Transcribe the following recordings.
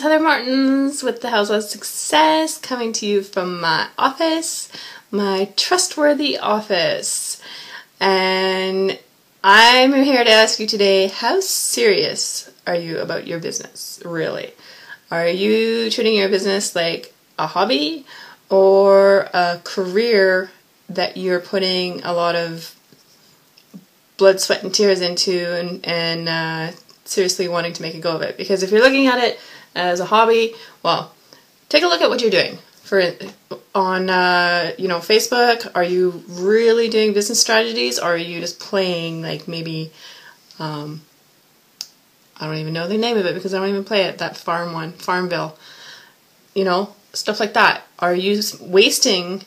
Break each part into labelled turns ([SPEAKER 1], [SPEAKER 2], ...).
[SPEAKER 1] Heather Martens with the House of Success coming to you from my office, my trustworthy office. And I'm here to ask you today how serious are you about your business, really? Are you treating your business like a hobby or a career that you're putting a lot of blood, sweat, and tears into and, and uh, seriously wanting to make a go of it? Because if you're looking at it as a hobby, well, take a look at what you're doing. For on uh, you know Facebook, are you really doing business strategies, or are you just playing like maybe um, I don't even know the name of it because I don't even play it. That farm one, Farmville, you know stuff like that. Are you wasting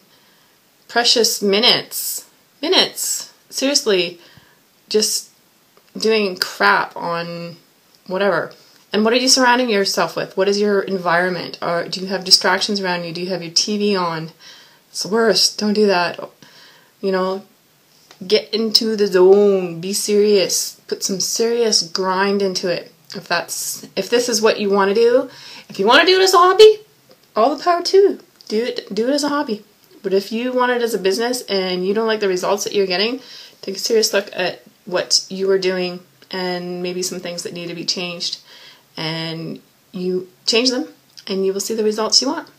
[SPEAKER 1] precious minutes, minutes, seriously, just doing crap on whatever? And what are you surrounding yourself with? What is your environment? Or do you have distractions around you? Do you have your TV on? It's the worst. Don't do that. You know, get into the zone. Be serious. Put some serious grind into it. If that's if this is what you want to do, if you want to do it as a hobby, all the power to you. Do it do it as a hobby. But if you want it as a business and you don't like the results that you're getting, take a serious look at what you are doing and maybe some things that need to be changed and you change them and you will see the results you want.